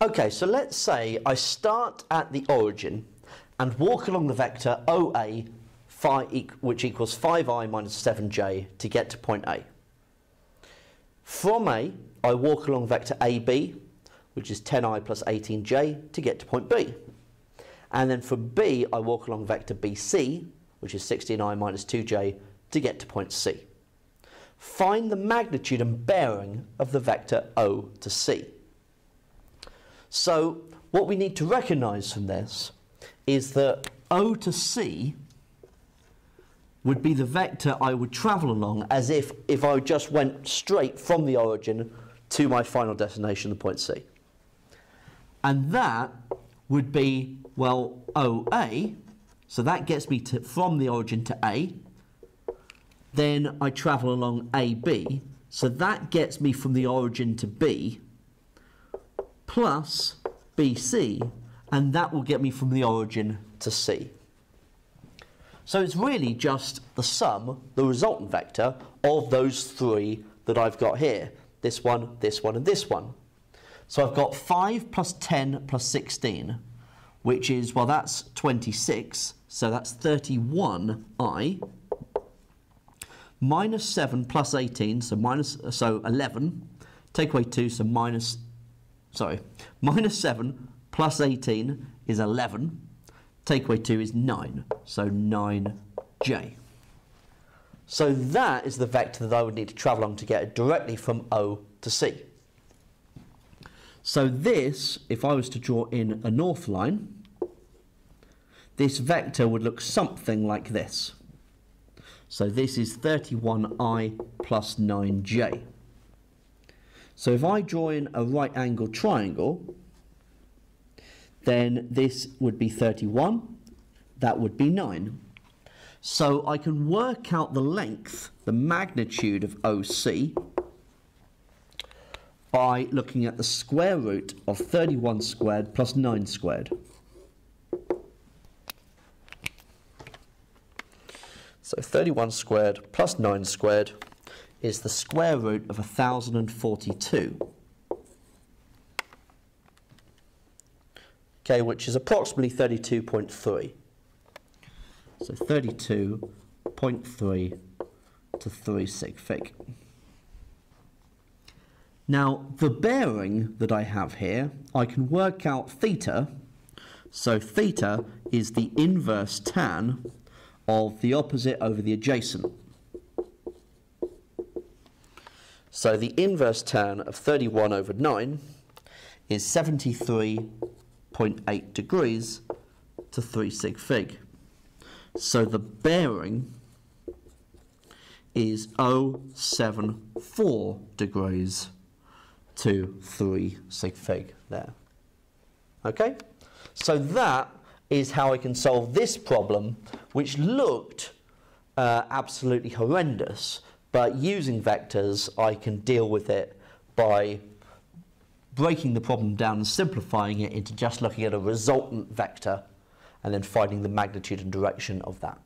Okay, so let's say I start at the origin and walk along the vector OA, which equals 5i minus 7j to get to point A. From A, I walk along vector AB, which is 10i plus 18j, to get to point B. And then from B, I walk along vector BC, which is 16i minus 2j, to get to point C. Find the magnitude and bearing of the vector O to C. So what we need to recognise from this is that O to C would be the vector I would travel along as if, if I just went straight from the origin to my final destination, the point C. And that would be, well, OA, so that gets me to, from the origin to A. Then I travel along AB, so that gets me from the origin to B plus BC, and that will get me from the origin to C. So it's really just the sum, the resultant vector, of those three that I've got here. This one, this one, and this one. So I've got 5 plus 10 plus 16, which is, well, that's 26, so that's 31i, minus 7 plus 18, so minus, so 11, take away 2, so minus sorry, minus 7 plus 18 is 11. Take away 2 is 9, so 9j. So that is the vector that I would need to travel on to get directly from O to C. So this, if I was to draw in a north line, this vector would look something like this. So this is 31i plus 9j. So if I draw in a right angle triangle, then this would be 31, that would be 9. So I can work out the length, the magnitude of OC, by looking at the square root of 31 squared plus 9 squared. So 31 squared plus 9 squared is the square root of 1042. Okay, which is approximately 32.3. So 32.3 to 3 sig fig. Now, the bearing that I have here, I can work out theta. So theta is the inverse tan of the opposite over the adjacent. So the inverse tan of 31 over 9 is 73.8 degrees to 3 sig fig. So the bearing is 074 degrees to 3 sig fig there. Okay? So that is how I can solve this problem, which looked uh, absolutely horrendous, but using vectors, I can deal with it by breaking the problem down and simplifying it into just looking at a resultant vector and then finding the magnitude and direction of that.